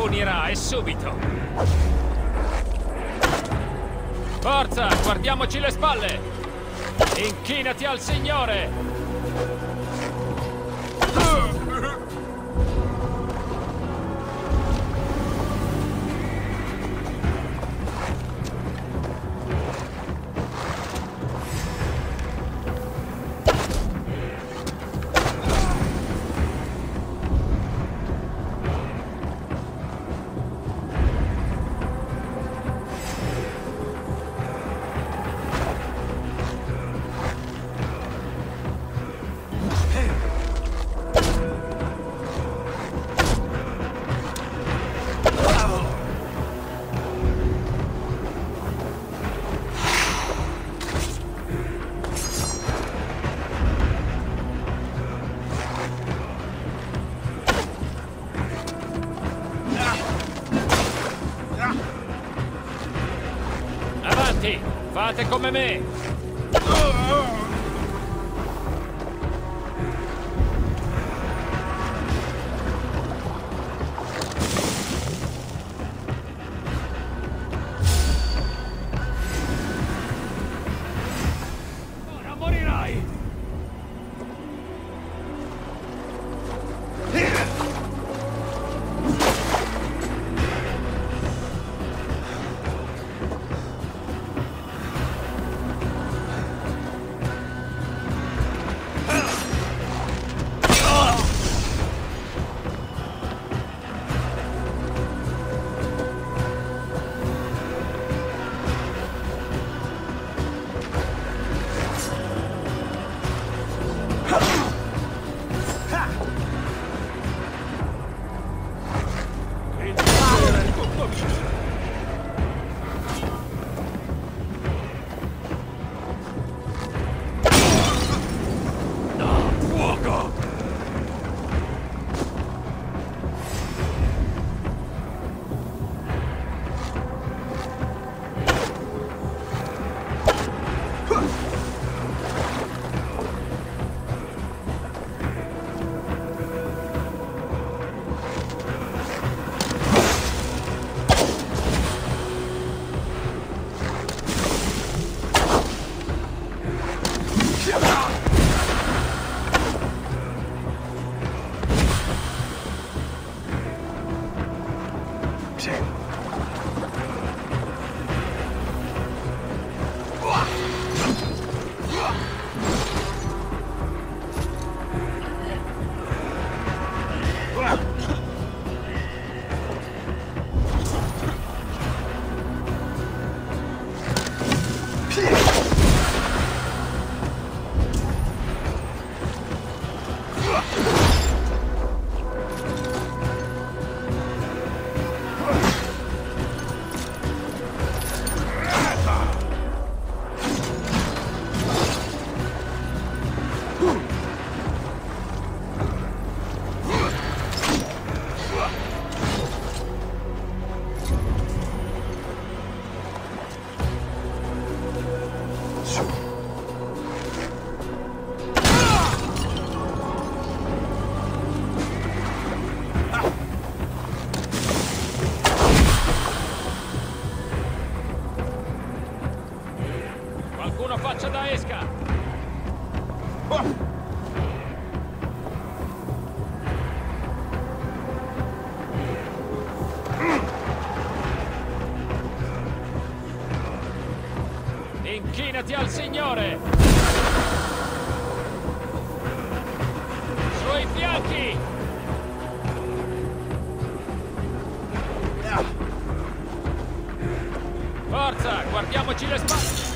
finirà, e subito. Forza, guardiamoci le spalle. Inchinati al Signore. Fate come me. Qualcuno faccia da esca! Oh. Inchinati al Signore! Sui fianchi! Forza, guardiamoci le spalle!